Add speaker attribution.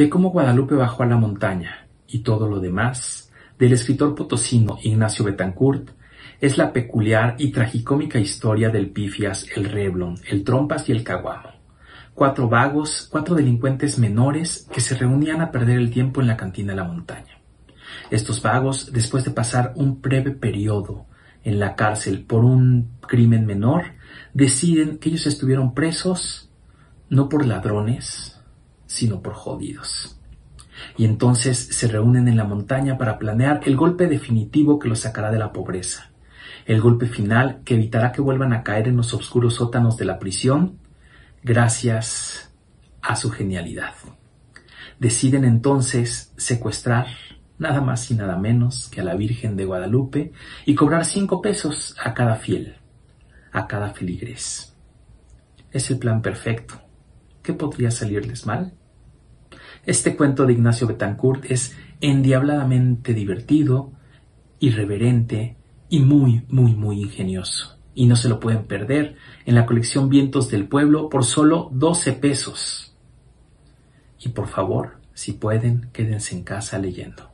Speaker 1: de cómo Guadalupe bajó a la montaña y todo lo demás, del escritor potosino Ignacio Betancourt, es la peculiar y tragicómica historia del Pifias, el Reblon, el Trompas y el Caguamo. Cuatro vagos, cuatro delincuentes menores que se reunían a perder el tiempo en la cantina de la montaña. Estos vagos, después de pasar un breve periodo en la cárcel por un crimen menor, deciden que ellos estuvieron presos no por ladrones, sino por jodidos. Y entonces se reúnen en la montaña para planear el golpe definitivo que los sacará de la pobreza, el golpe final que evitará que vuelvan a caer en los oscuros sótanos de la prisión gracias a su genialidad. Deciden entonces secuestrar nada más y nada menos que a la Virgen de Guadalupe y cobrar cinco pesos a cada fiel, a cada filigres. Es el plan perfecto. ¿Qué podría salirles mal? Este cuento de Ignacio Betancourt es endiabladamente divertido, irreverente y muy, muy, muy ingenioso. Y no se lo pueden perder en la colección Vientos del Pueblo por solo 12 pesos. Y por favor, si pueden, quédense en casa leyendo.